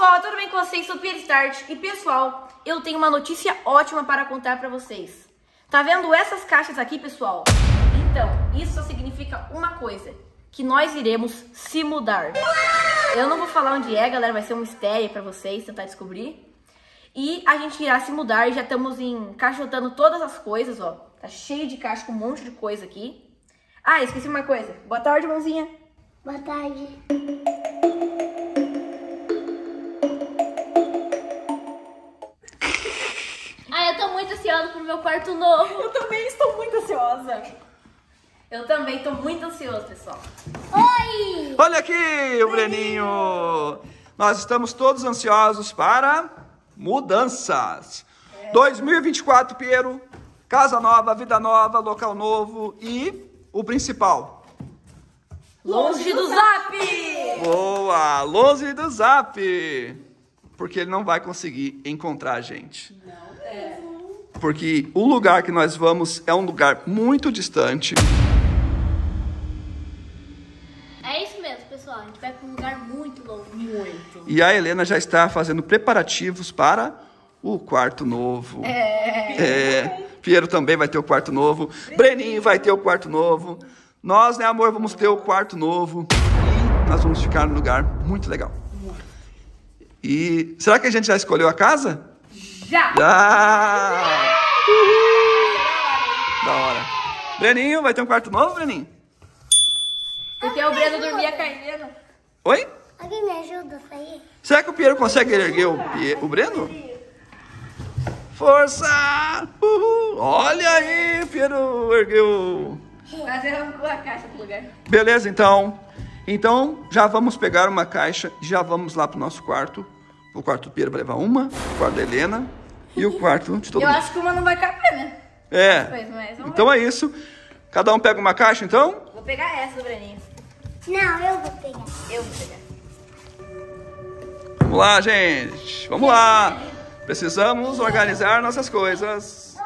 pessoal, tudo bem com vocês? Sou Pierre Start e pessoal, eu tenho uma notícia ótima para contar para vocês. Tá vendo essas caixas aqui, pessoal? Então, isso só significa uma coisa, que nós iremos se mudar. Eu não vou falar onde é, galera, vai ser um mistério para vocês tentar descobrir. E a gente irá se mudar e já estamos encaixotando todas as coisas, ó. Tá cheio de caixa com um monte de coisa aqui. Ah, esqueci uma coisa. Boa tarde, mãozinha. Boa tarde. Meu quarto novo. Eu também estou muito ansiosa. Eu também tô muito ansioso, pessoal. Oi! Olha aqui o Breninho! Nós estamos todos ansiosos para mudanças. 2024, Piero. Casa nova, vida nova, local novo e o principal. Longe do zap! Boa! Longe do Zap! Porque ele não vai conseguir encontrar a gente. Porque o lugar que nós vamos é um lugar muito distante. É isso mesmo, pessoal. A gente vai pra um lugar muito longe. Muito. E a Helena já está fazendo preparativos para o quarto novo. É. Piero também vai ter o quarto novo. Breninho vai ter o quarto novo. Nós, né, amor, vamos ter o quarto novo. E nós vamos ficar num lugar muito legal. E será que a gente já escolheu a casa? Já! Já! Breninho, vai ter um quarto novo, Breninho? Porque o Breno dormia caindo. Oi? Alguém me ajuda a sair? Será que o Piero consegue erguer o, Pie- o Breno? Força! Uhul! Olha aí, Piero ergueu. Mas arrancou a caixa do lugar. Beleza, então. Então, já vamos pegar uma caixa e já vamos lá pro nosso quarto. O quarto do Piero vai levar uma, o quarto da Helena e o quarto de todo Eu mundo. acho que uma não vai caber, né? É. Pois, mas vamos Então é isso. Cada um pega uma caixa, então? Vou pegar essa do Breninho. Não, eu vou pegar. Eu vou pegar. Vamos lá, gente. Vamos lá. Precisamos organizar nossas coisas.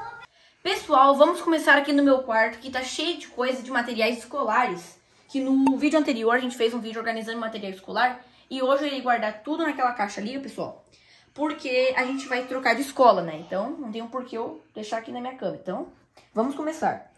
Pessoal, vamos começar aqui no meu quarto, que tá cheio de coisa de materiais escolares. Que no vídeo anterior a gente fez um vídeo organizando material escolar. E hoje eu irei guardar tudo naquela caixa ali, pessoal. Porque a gente vai trocar de escola, né? Então não tem um porquê eu deixar aqui na minha cama. Então, vamos começar.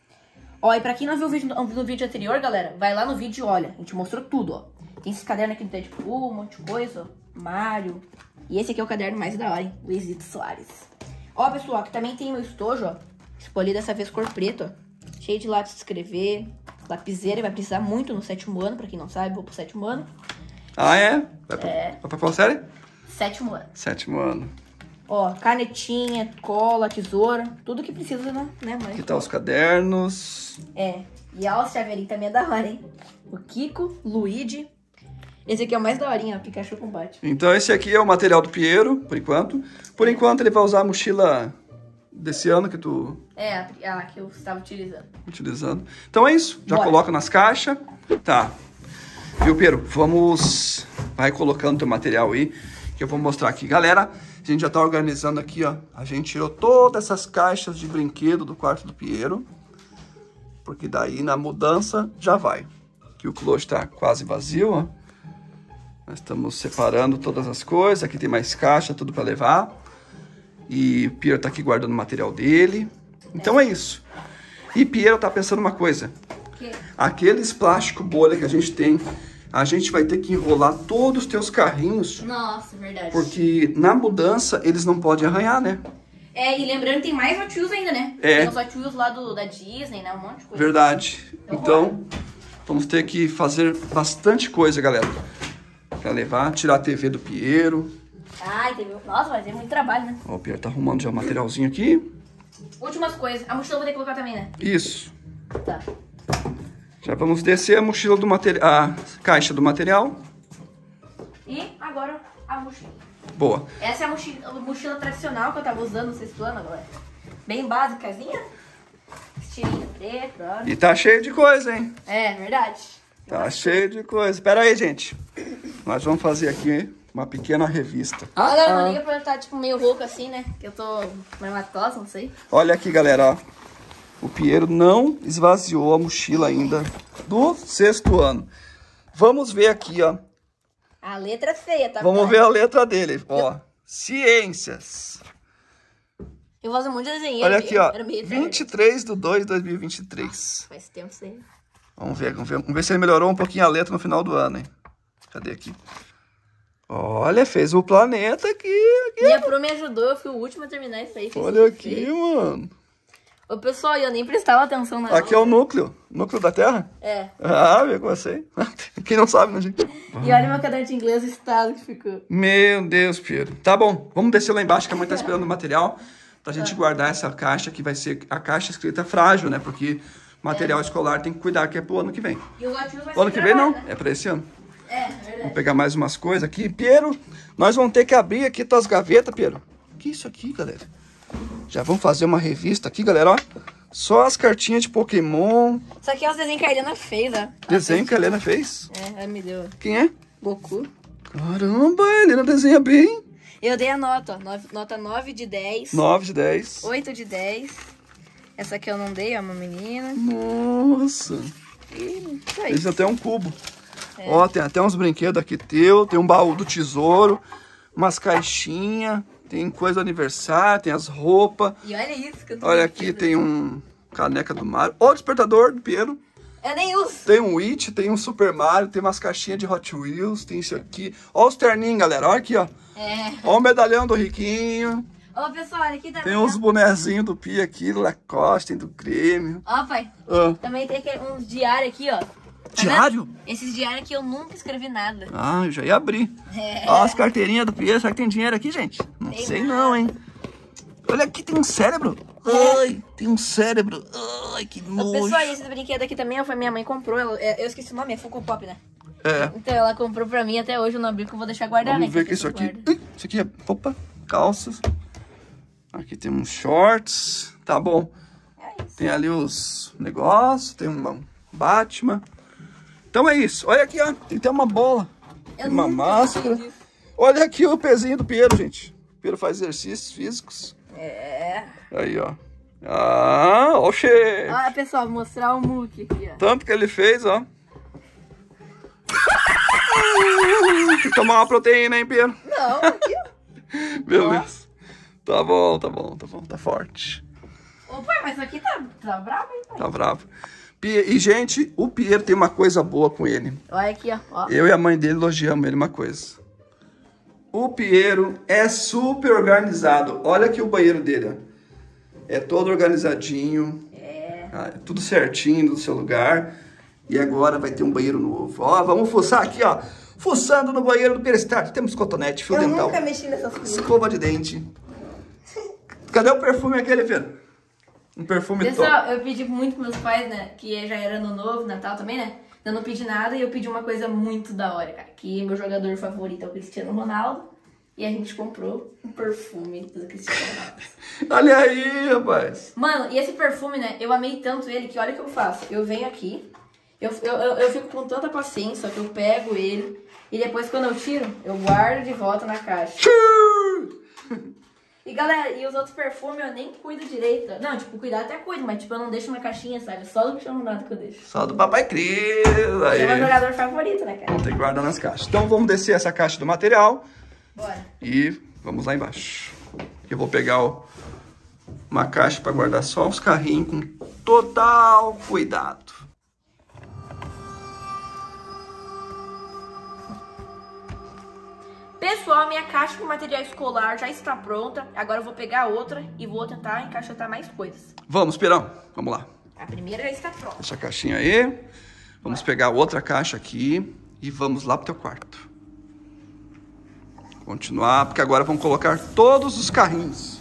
Ó, e pra quem não viu o vídeo no vídeo anterior, galera, vai lá no vídeo e olha. A gente mostrou tudo, ó. Tem esse caderno aqui do Deadpool, um monte de coisa, ó. Mário. E esse aqui é o caderno mais da hora, hein? Luizito Soares. Ó, pessoal, aqui também tem meu estojo, ó. Escolhi dessa vez cor preta, ó. Cheio de lápis de escrever. Lapiseira, vai precisar muito no sétimo ano, pra quem não sabe, vou pro sétimo ano. Ah, é? Vai pra, É. vai pra qual série? Sétimo ano. Sétimo ano. Ó, canetinha, cola, tesoura, tudo que precisa, né, né mãe? Aqui tá os cadernos. É. E ó, o chaveirinho também é da hora, hein? O Kiko, Luigi. Esse aqui é o mais daorinha, ó, Pikachu com Batman. Então esse aqui é o material do Piero, por enquanto. Por enquanto ele vai usar a mochila desse ano que tu É, a, a que eu estava utilizando. utilizando. Então é isso. Já Bora. coloca nas caixas. Tá. Viu, Piero? Vamos... Vai colocando teu material aí, que eu vou mostrar aqui. Galera, a gente já tá organizando aqui, ó. A gente tirou todas essas caixas de brinquedo do quarto do Piero. Porque daí na mudança já vai. Aqui o closet tá quase vazio, ó. Nós estamos separando todas as coisas. Aqui tem mais caixa, tudo para levar. E o Piero tá aqui guardando o material dele. Então é isso. E Piero tá pensando uma coisa. Que? Aqueles plástico bolha que a gente tem, a gente vai ter que enrolar todos os teus carrinhos, Nossa, verdade. porque na mudança eles não podem arranhar, né? É, e lembrando que tem mais Hot Wheels ainda, né? É. Tem os Hot Wheels lá do, da Disney, né? Um monte de coisa. Verdade. Então, vamos ter que fazer bastante coisa, galera. Pra levar, tirar a TV do Piero. Ai, teve... Nossa, vai ter muito trabalho, né? Ó, o Piero tá arrumando já o materialzinho aqui. Últimas coisas. A mochila eu vou ter que colocar também, né? Isso. Tá. Já vamos descer a mochila do material, a caixa do material. E agora a mochila. Boa. Essa é a mochila, a mochila tradicional que eu tava usando no sexto ano agora. Bem básicazinha. Estilinho preto. E tá cheio de coisa, hein? É, verdade. Tá cheio de coisa. Pera aí, gente. Nós vamos fazer aqui uma pequena revista. Ah, galera, não liga pra eu estar, tipo, meio rouco assim, né? Que eu tô marmatosa, não sei. Olha aqui, galera. ó. O Piero não esvaziou a mochila ainda do sexto ano. Vamos ver aqui, ó. A letra feia, tá? Vamos ver a letra dele. Ó, ciências. Eu faço muito desenho. Olha aqui, ó. Era meio 23 de 2 de 2023. Faz tempo isso aí. Vamos ver, vamos ver, vamos ver se ele melhorou um pouquinho a letra no final do ano, hein? Cadê aqui? Olha, fez o planeta aqui. aqui. Minha pro me ajudou, eu fui o último a terminar isso aí. Olha aqui, feio. mano. Ô, pessoal, eu nem prestava atenção na Aqui é o núcleo. Núcleo da Terra? É. Ah, eu comecei. Quem não sabe, né, gente? E olha meu caderno de inglês, o estado que ficou. Meu Deus, Pedro. Tá bom, vamos descer lá embaixo que a mãe tá esperando o material pra gente guardar essa caixa que vai ser a caixa escrita frágil, né? Porque material escolar tem que cuidar que é pro ano que vem. E o Latinho vai O ano que vem não, né? é pra esse ano. É, é verdade. Vou pegar mais umas coisas aqui. Piero, nós vamos ter que abrir aqui tuas gavetas, Piero. Que isso aqui, galera? Já vamos fazer uma revista aqui, galera, ó. Só as cartinhas de Pokémon. Isso aqui é os desenhos que a Helena fez, ó. Desenho que a Helena fez. É, ela me deu. Quem é? Goku. Caramba, a Helena desenha bem. Eu dei a nota, ó. Nove- nota 9 de 10. 9 de 10. 8 de 10. Essa aqui eu não dei, ó, uma menina. Nossa. E isso aí. Esse até um cubo. Ó, tem até uns brinquedos aqui teu. Tem um baú do tesouro. Umas caixinhas. Tem coisa do aniversário. Tem as roupas. E olha isso que eu tô Olha aqui, tem um caneca do Mario. Ó, o despertador do Piero. Eu nem uso. Tem um It, tem um Super Mario, tem umas caixinhas de Hot Wheels, tem isso aqui. Ó os terninhos, galera. Olha aqui, ó. É. Ó o medalhão do Riquinho. Ô, pessoal, olha aqui também. Tem uns bonezinhos do Pia aqui, do Lacoste, tem do Grêmio. Ó, pai. Ah, Também tem uns diários aqui, ó. Tá diário? vendo? Esses diários aqui eu nunca escrevi nada. Ah, eu já ia abrir. É. Ó as carteirinhas do Pia. Será que tem dinheiro aqui, gente? Não Tem sei nada. não, hein. Olha aqui, tem um cérebro. Ai, tem um cérebro. Ai, que nojo. pessoal, esse brinquedo aqui também, foi minha mãe comprou. ela- é, eu esqueci o nome, é Funko Pop, né? É. Então ela comprou pra mim até hoje, eu não abri que eu vou deixar guardado. Vamos né? ver que isso aqui. Ui, Isso aqui é. Opa, calças. Aqui tem uns shorts. Tá bom. É isso. Tem ali os negócios. Tem um Batman. Então é isso. Olha aqui, ó. Tem até uma bola. Tem uma máscara. Olha aqui o pezinho do Piero, gente. O Piero faz exercícios físicos. É. Aí, ó. Ah, ó o. Olha, pessoal, vou mostrar o Mook aqui, ó. Tanto que ele fez, ó. Tem que tomar uma proteína, hein, Piero? Não, aqui. Beleza. Tá bom, tá bom, tá bom. Tá forte. Ô, pai, mas aqui tá, tá bravo, hein, pai? Tá bravo. E, gente, o Piero tem uma coisa boa com ele. Olha aqui, ó. Eu e a mãe dele elogiamos ele uma coisa. O Piero é super organizado. Olha aqui o banheiro dele, ó. É todo organizadinho. É. Ah, é tudo certinho no seu lugar. E agora vai ter um banheiro novo. Ó, vamos fuçar aqui, ó. Fuçando no banheiro do Perestart. Temos cotonete, fio Eu dental, nunca mexi nessas coisas. escova de dente. Cadê o perfume aquele, Pedro? Um perfume top. Pessoal, eu pedi muito pros meus pais, né? Que já era ano novo, Natal também, né? Eu não pedi nada e eu pedi uma coisa muito da hora, cara. Que meu jogador favorito é o Cristiano Ronaldo. E a gente comprou um perfume do Cristiano Ronaldo. Olha aí, rapaz. Mano, e esse perfume, né? Eu amei tanto ele que olha o que eu faço. Eu venho aqui, eu, eu, eu, eu fico com tanta paciência que eu pego ele e depois quando eu tiro, eu guardo de volta na caixa. E galera, e os outros perfumes eu nem cuido direito. Não, tipo, cuidar até cuido, mas tipo, eu não deixo na caixinha, sabe? Só do Cristiano Ronaldo que eu deixo. Só do Papai Cris. Aí. É meu jogador favorito, né, cara? Vamos ter que guardar nas caixas. Então vamos descer essa caixa do material Bora. e vamos lá embaixo. Eu vou pegar o- uma caixa para guardar só os carrinhos com total cuidado. Pessoal, minha caixa com material escolar já está pronta. Agora eu vou pegar outra e vou tentar encaixotar mais coisas. Vamos, Pirão. Vamos lá. A primeira já está pronta. Essa caixinha aí. Vamos pegar outra caixa aqui e vamos lá pro teu quarto. Continuar, porque agora vamos colocar todos os carrinhos.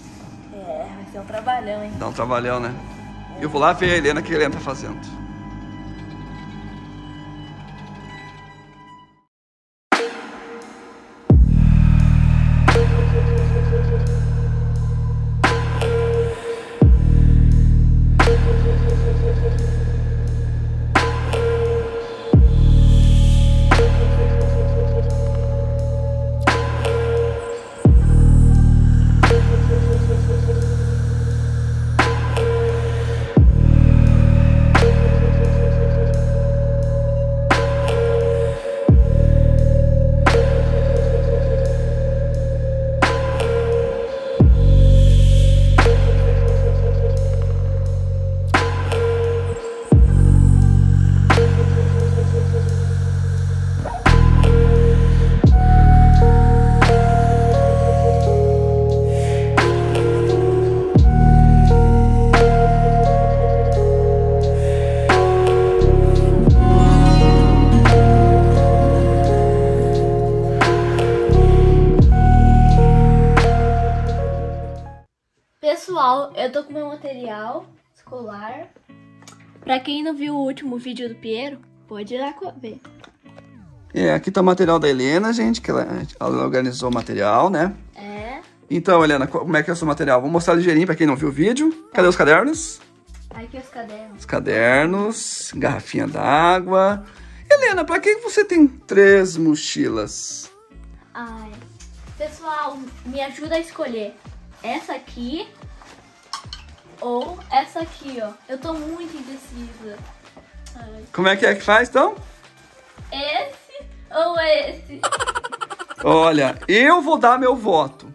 É, vai ser um trabalhão, hein? Dá um trabalhão, né? Eu vou lá ver a Helena o que a Helena tá fazendo. Pessoal, eu tô com meu material escolar. Pra quem não viu o último vídeo do Piero, pode ir lá ver. É, aqui tá o material da Helena, gente, que ela, ela organizou o material, né? É. Então, Helena, como é que é o seu material? Vou mostrar ligeirinho pra quem não viu o vídeo. Cadê os cadernos? Aqui os cadernos. Os cadernos, garrafinha d'água. Helena, pra que você tem três mochilas? Ai. Pessoal, me ajuda a escolher essa aqui ou essa aqui, ó. Eu tô muito indecisa. Ai. Como é que é que faz, então? Esse ou esse? Olha, eu vou dar meu voto.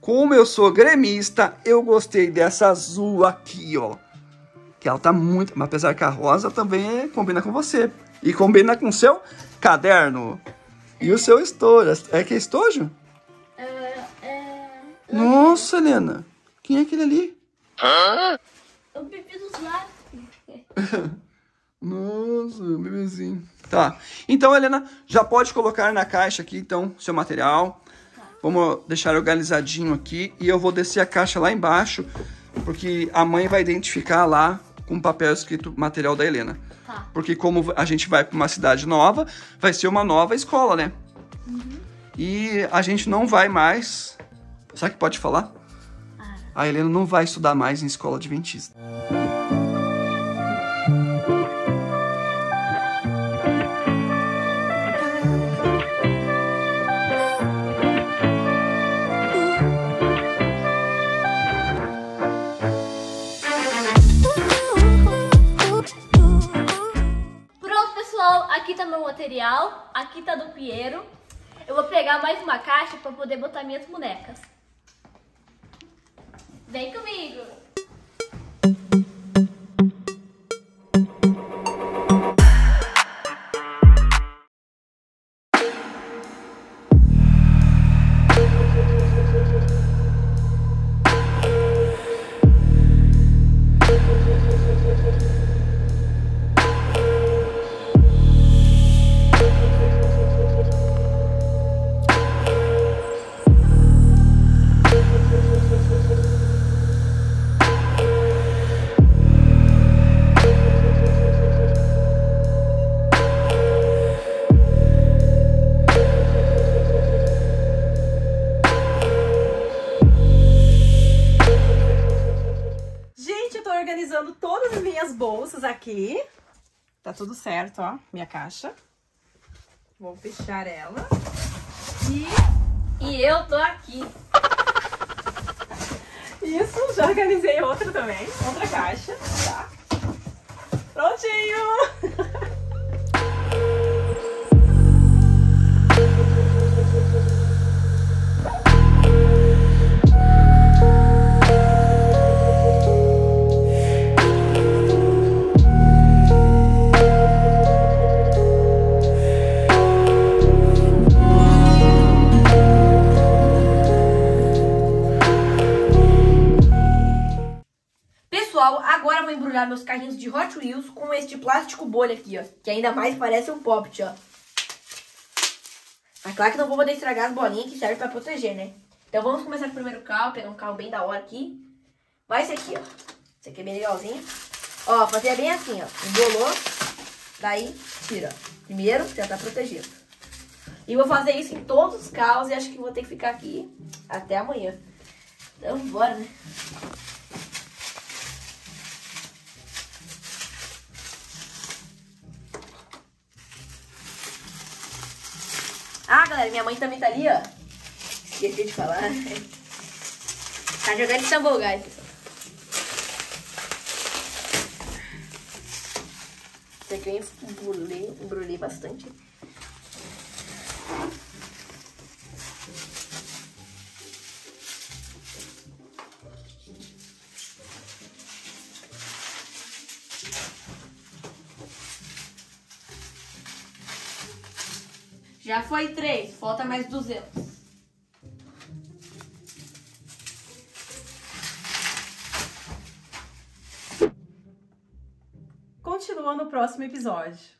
Como eu sou gremista, eu gostei dessa azul aqui, ó. Que ela tá muito... Mas apesar que a rosa também é- combina com você. E combina com o seu caderno. E o seu estojo. É que é estojo? É, é... Nossa, Helena. Quem é aquele ali? Eu bebi dos lápis. Nossa, bebezinho. Tá. Então, Helena, já pode colocar na caixa aqui, então, seu material. Vamos deixar organizadinho aqui. E eu vou descer a caixa lá embaixo, porque a mãe vai identificar lá com o papel escrito material da Helena. Tá. Porque como a gente vai para uma cidade nova, vai ser uma nova escola, né? E a gente não vai mais... O que pode falar? A Helena não vai estudar mais em escola adventista. Pronto, pessoal. Aqui tá meu material. Aqui tá do Piero. Eu vou pegar mais uma caixa pra poder botar minhas bonecas. Vem comigo. Tudo certo, ó, minha caixa. Vou fechar ela. E E eu tô aqui. isso, já organizei outra também, outra caixa, tá? Prontinho! meus carrinhos de Hot Wheels com este plástico bolha aqui, ó. Que ainda mais parece um pop, ó. Mas claro que não vou poder estragar as bolinhas que servem pra proteger, né? Então vamos começar com o primeiro carro, pegar um carro bem da hora aqui. Vai esse aqui, ó. Esse aqui é bem legalzinho. Ó, fazer bem assim, ó. Embolou, daí tira. Primeiro, já tá protegido. E vou fazer isso em todos os carros e acho que vou ter que ficar aqui até amanhã. Então, bora, né? Ah, galera, minha mãe também tá ali, ó. Esqueci de falar. Tá jogando tambor, guys. Esse aqui eu embrulhei bastante. Já foi três, falta mais 200. Continua no próximo episódio.